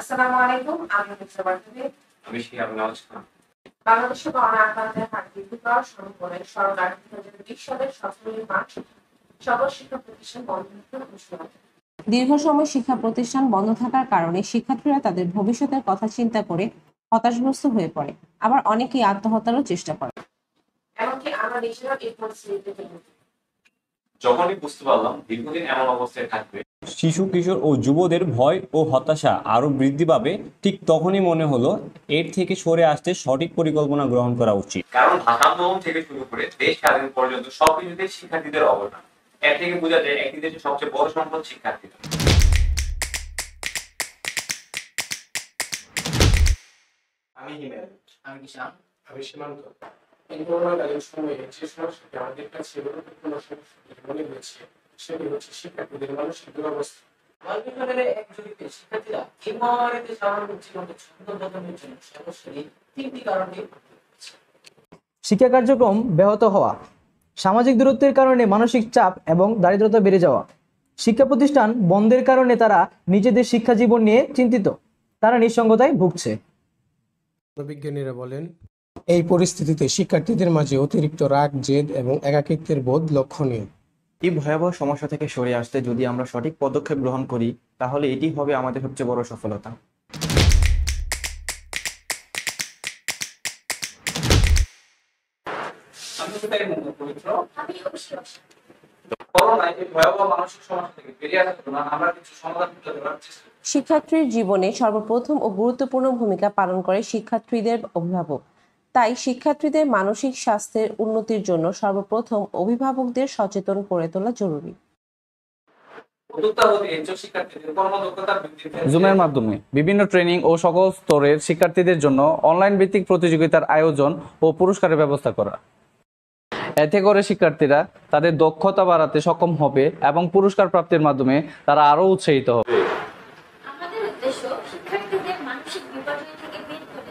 আসসালামু আলাইকুম আমি আমি শিহাব নওয়াজ খান। বাংলাদেশে করোনা আক্রান্তের হার বৃদ্ধি পাওয়ার শুরু করে সরকার দুই হাজার বিশ সালের সতেরোই মার্চ সকল শিক্ষা প্রতিষ্ঠান বন্ধ করতে ঘোষণা দীর্ঘ সময় শিক্ষা প্রতিষ্ঠান বন্ধ থাকার কারণে শিক্ষার্থীরা তাদের ভবিষ্যতের কথা চিন্তা করে হতাশগ্রস্ত হয়ে পড়ে। আবার অনেকেই আত্মহত্যারও চেষ্টা করে। এমনকি আমরা নিজেরাও এই পরিস্থিতিতে যখনই বুঝতে পারলাম দীর্ঘদিন এমন অবস্থায় থাকবে। শিশু কিশোর ও যুবদের ভয় ও হতাশা আরও বৃদ্ধি পাবে ঠিক তখনই মনে হলো এর থেকে সরে আসতে সঠিক পরিকল্পনা গ্রহণ করা উচিত। কারণ ভাষা আন্দোলন থেকে শুরু করে দেশ স্বাধীন পর্যন্ত সবকিছুতে শিক্ষার্থীদের অবদান। এর থেকে বোঝা যায় একটি দেশের সবচেয়ে বড় সম্পদ শিক্ষার্থীরা। আমি হিমেল। আমি কিষান আমি সীমান্ত। এই করোনাকালীন সময়ে যে সমস্যাটি আমাদের কাছে গুরুত্বপূর্ণ সমস্যাটি মনে হয়েছে। সেটি হচ্ছে শিক্ষার্থীদের মানসিক দুরবস্থা। ওয়ার্ল্ড এক জরিপে শিক্ষার্থীরা এমআরএতে স্বাভাবিক জীবনে ছন্দপতনের জন্য সর্বশেষ তিনটি কারণে শিক্ষা কার্যক্রম ব্যাহত হওয়া সামাজিক দূরত্বের কারণে মানসিক চাপ এবং দারিদ্রতা বেড়ে যাওয়া শিক্ষা প্রতিষ্ঠান বন্ধের কারণে তারা নিজেদের শিক্ষা জীবন নিয়ে চিন্তিত তারা নিঃসঙ্গতায় ভুগছে। বিজ্ঞানীরা বলেন পরিস্থিতিতে শিক্ষার্থীদের মাঝে অতিরিক্ত রাগ জেদ এবং একাকিত্বের বোধ লক্ষণীয়। এই ভয়াবহ সমস্যা থেকে সরে আসতে যদি আমরা সঠিক পদক্ষেপ গ্রহণ করি তাহলে এটি হবে আমাদের সবচেয়ে বড় সফলতা। এই। শিক্ষার্থীর জীবনে সর্বপ্রথম ও গুরুত্বপূর্ণ ভূমিকা পালন করে শিক্ষার্থীদের অভিভাবক। তাই শিক্ষার্থীদের মানসিক স্বাস্থ্যের উন্নতির জন্য সর্বপ্রথম অভিভাবকদের সচেতন করে তোলা জরুরি। জুমের মাধ্যমে বিভিন্ন ট্রেনিং ও সকল স্তরের শিক্ষার্থীদের জন্য অনলাইন ভিত্তিক প্রতিযোগিতার আয়োজন ও পুরস্কারের ব্যবস্থা করা। এতে করে শিক্ষার্থীরা তাদের দক্ষতা বাড়াতে সক্ষম হবে এবং পুরস্কার প্রাপ্তির মাধ্যমে তারা আরও উৎসাহিত হবে। আমাদের উদ্দেশ্য শিক্ষার্থীদের মানসিক বিপর্যয় থেকে বের করে